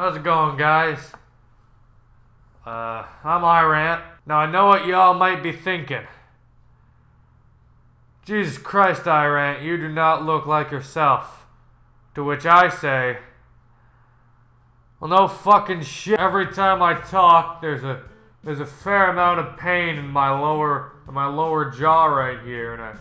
How's it going, guys? Uh, I'm iRant. Now, I know what y'all might be thinking. Jesus Christ, iRant, you do not look like yourself. To which I say, well, no fucking shit. Every time I talk, there's a there's a fair amount of pain in my lower in my lower jaw right here, and it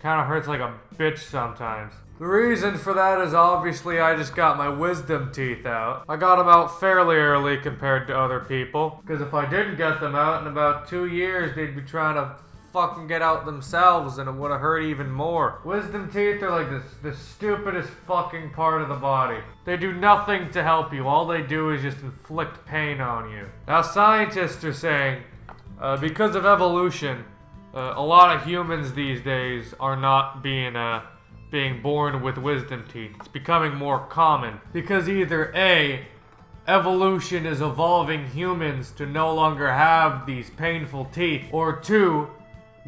kind of hurts like a bitch sometimes. The reason for that is obviously I just got my wisdom teeth out. I got them out fairly early compared to other people, because if I didn't get them out in about two years, they'd be trying to fucking get out themselves and it would have hurt even more. Wisdom teeth are like this the stupidest fucking part of the body. They do nothing to help you. All they do is just inflict pain on you. Now scientists are saying uh, because of evolution, uh, a lot of humans these days are not being uh, being born with wisdom teeth. It's becoming more common because either A, evolution is evolving humans to no longer have these painful teeth, or two,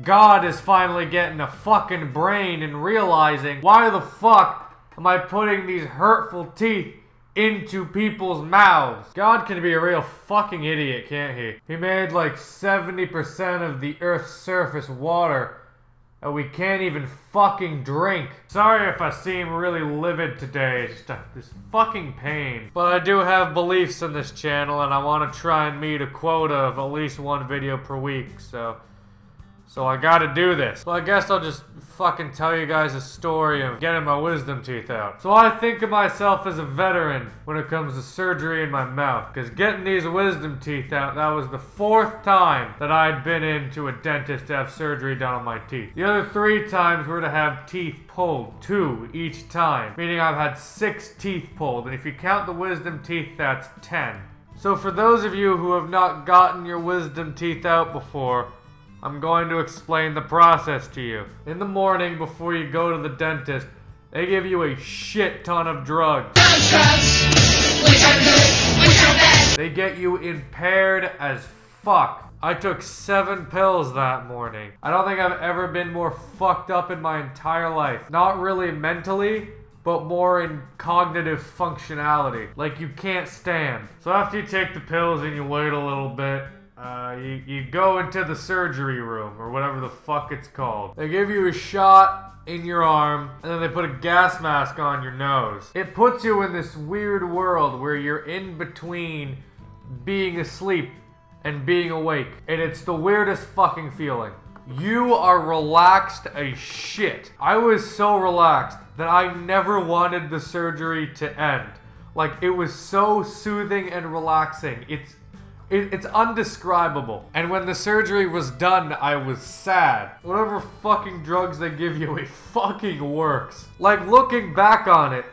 God is finally getting a fucking brain and realizing why the fuck am I putting these hurtful teeth into people's mouths? God can be a real fucking idiot, can't he? He made like 70% of the Earth's surface water that we can't even fucking drink. Sorry if I seem really livid today, just a, this fucking pain. But I do have beliefs in this channel and I want to try and meet a quota of at least one video per week, so... So I gotta do this. So I guess I'll just fucking tell you guys a story of getting my wisdom teeth out. So I think of myself as a veteran when it comes to surgery in my mouth. Because getting these wisdom teeth out, that was the fourth time that I'd been into a dentist to have surgery done on my teeth. The other three times were to have teeth pulled, two each time. Meaning I've had six teeth pulled. And if you count the wisdom teeth, that's ten. So for those of you who have not gotten your wisdom teeth out before, I'm going to explain the process to you. In the morning before you go to the dentist, they give you a shit ton of drugs. They get you impaired as fuck. I took seven pills that morning. I don't think I've ever been more fucked up in my entire life. Not really mentally, but more in cognitive functionality. Like you can't stand. So after you take the pills and you wait a little bit, uh, you, you go into the surgery room, or whatever the fuck it's called. They give you a shot in your arm, and then they put a gas mask on your nose. It puts you in this weird world where you're in between being asleep and being awake. And it's the weirdest fucking feeling. You are relaxed as shit. I was so relaxed that I never wanted the surgery to end. Like, it was so soothing and relaxing. It's it, it's undescribable. And when the surgery was done, I was sad. Whatever fucking drugs they give you, it fucking works. Like, looking back on it,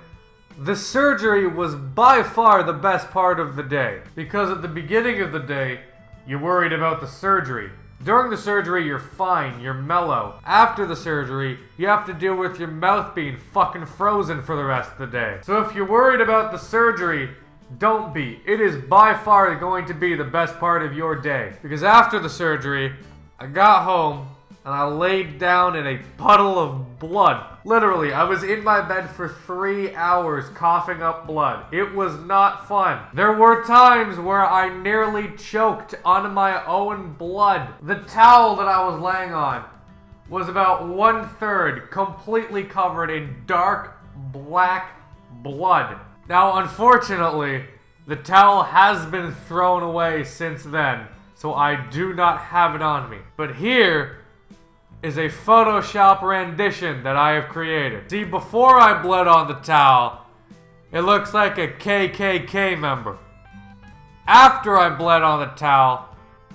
the surgery was by far the best part of the day. Because at the beginning of the day, you're worried about the surgery. During the surgery, you're fine, you're mellow. After the surgery, you have to deal with your mouth being fucking frozen for the rest of the day. So if you're worried about the surgery, don't be. It is by far going to be the best part of your day. Because after the surgery, I got home and I laid down in a puddle of blood. Literally, I was in my bed for three hours coughing up blood. It was not fun. There were times where I nearly choked on my own blood. The towel that I was laying on was about one third completely covered in dark black blood. Now, unfortunately, the towel has been thrown away since then, so I do not have it on me. But here is a Photoshop rendition that I have created. See, before I bled on the towel, it looks like a KKK member. After I bled on the towel,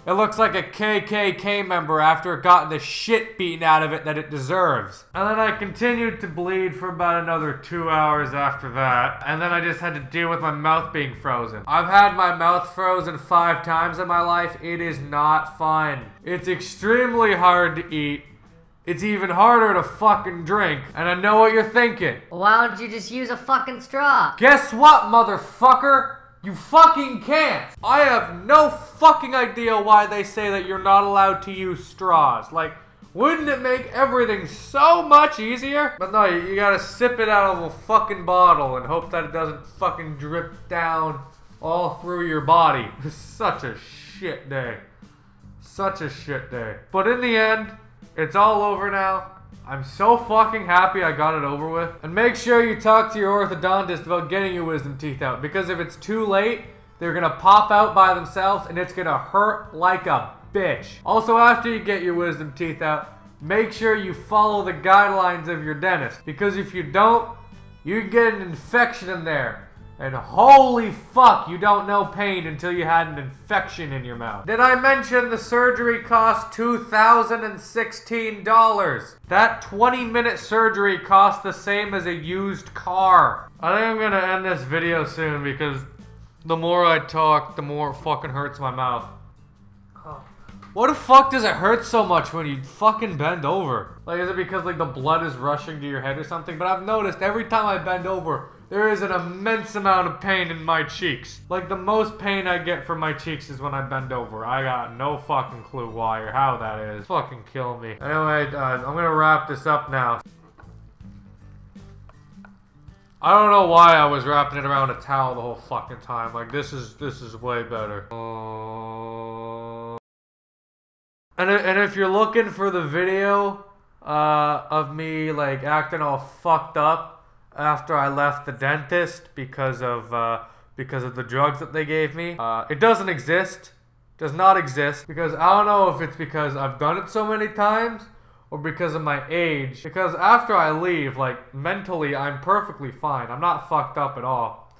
it looks like a KKK member after it got the shit beaten out of it that it deserves. And then I continued to bleed for about another two hours after that. And then I just had to deal with my mouth being frozen. I've had my mouth frozen five times in my life. It is not fun. It's extremely hard to eat. It's even harder to fucking drink. And I know what you're thinking. Why don't you just use a fucking straw? Guess what, motherfucker? You fucking can't! I have no fucking idea why they say that you're not allowed to use straws. Like, wouldn't it make everything so much easier? But no, you, you gotta sip it out of a fucking bottle and hope that it doesn't fucking drip down all through your body. Such a shit day. Such a shit day. But in the end, it's all over now. I'm so fucking happy I got it over with. And make sure you talk to your orthodontist about getting your wisdom teeth out. Because if it's too late, they're gonna pop out by themselves and it's gonna hurt like a bitch. Also, after you get your wisdom teeth out, make sure you follow the guidelines of your dentist. Because if you don't, you get an infection in there. And holy fuck, you don't know pain until you had an infection in your mouth. Did I mention the surgery cost $2,016? That 20 minute surgery cost the same as a used car. I think I'm gonna end this video soon because the more I talk, the more it fucking hurts my mouth. What the fuck does it hurt so much when you fucking bend over? Like, is it because like the blood is rushing to your head or something? But I've noticed every time I bend over, there is an immense amount of pain in my cheeks. Like the most pain I get from my cheeks is when I bend over. I got no fucking clue why or how that is. Fucking kill me. Anyway, uh, I'm gonna wrap this up now. I don't know why I was wrapping it around a towel the whole fucking time. Like this is this is way better. Uh... And, and if you're looking for the video uh, of me like acting all fucked up after I left the dentist because of uh, because of the drugs that they gave me, uh, it doesn't exist. Does not exist because I don't know if it's because I've done it so many times or because of my age. Because after I leave, like mentally, I'm perfectly fine. I'm not fucked up at all.